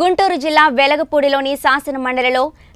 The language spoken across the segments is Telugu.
గుంటూరు జిల్లా వెలగపూడిలోని శాసన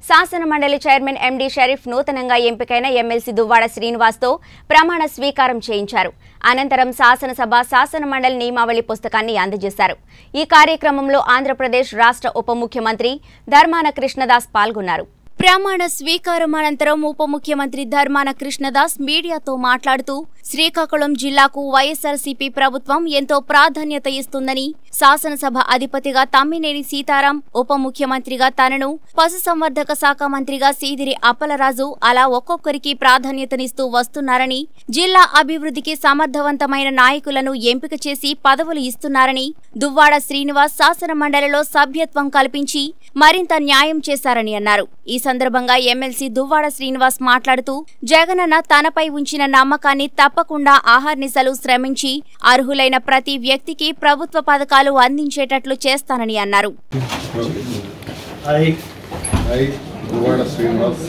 శాసనమండలి చైర్మన్ ఎండి షరీఫ్ నూతనంగా ఎంపికైన ఎమ్మెల్సీ దువ్వాడ శ్రీనివాస్తో ప్రమాణ స్వీకారం చేయించారు. అనంతరం శాసనసభ శాసనమండలి నియమావళి పుస్తకాన్ని అందజేశారు. ఈ కార్యక్రమంలో ఆంధ్రప్రదేశ్ రాష్ట్ర ఉప ముఖ్యమంత్రి ధర్మాన కృష్ణదాస్ పాల్గొన్నారు. ప్రమాణ స్వీకారం అనంతరం ఉప ముఖ్యమంత్రి ధర్మాన కృష్ణదాస్ మీడియాతో మాట్లాడుతూ శ్రీకాకుళం జిల్లాకు వైఎస్ఆర్సీపీ ప్రభుత్వం ఎంతో ప్రాధాన్యత ఇస్తుందని శాసనసభ అధిపతిగా తమ్మినేని సీతారాం ఉప ముఖ్యమంత్రిగా తనను పశుసంవర్ధక శాఖ మంత్రిగా సీదిరి అప్పలరాజు అలా ఒక్కొక్కరికి ప్రాధాన్యతనిస్తూ వస్తున్నారని జిల్లా అభివృద్ధికి సమర్థవంతమైన నాయకులను ఎంపిక చేసి పదవులు ఇస్తున్నారని దువ్వాడ శ్రీనివాస్ శాసన మండలిలో సభ్యత్వం కల్పించి మరింత న్యాయం చేశారని అన్నారు. ఈ సందర్భంగా ఎమ్మెల్సీ దువ్వాడ శ్రీనివాస్ మాట్లాడుతూ జగనన్న తనపై ఉంచిన నమ్మకాన్ని తప్పకుండా ఆహార్నిశలు శ్రమించి అర్హులైన ప్రతి వ్యక్తికి ప్రభుత్వ పథకాలు అందించేటట్లు చేస్తానని అన్నారు Duvada Srinivas,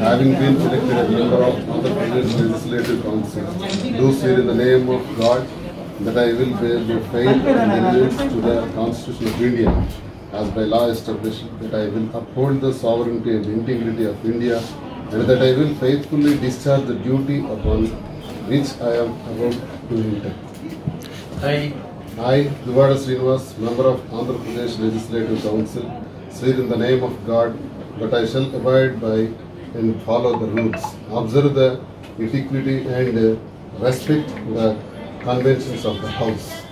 having been elected as member of Andhra Pradesh Legislative Council, do swear in the name of God that I will bear the faith and allegiance to the Constitution of India, as by law established, that I will uphold the sovereignty and integrity of India, and that I will faithfully discharge the duty upon which I am about to enter. I, I, Duvada Srinivas, member of Andhra Pradesh Legislative Council, swear in the name of God that I shall abide by and follow the rules, observe the etiquette and respect the conventions of the House.